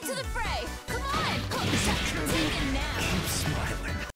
into the fray!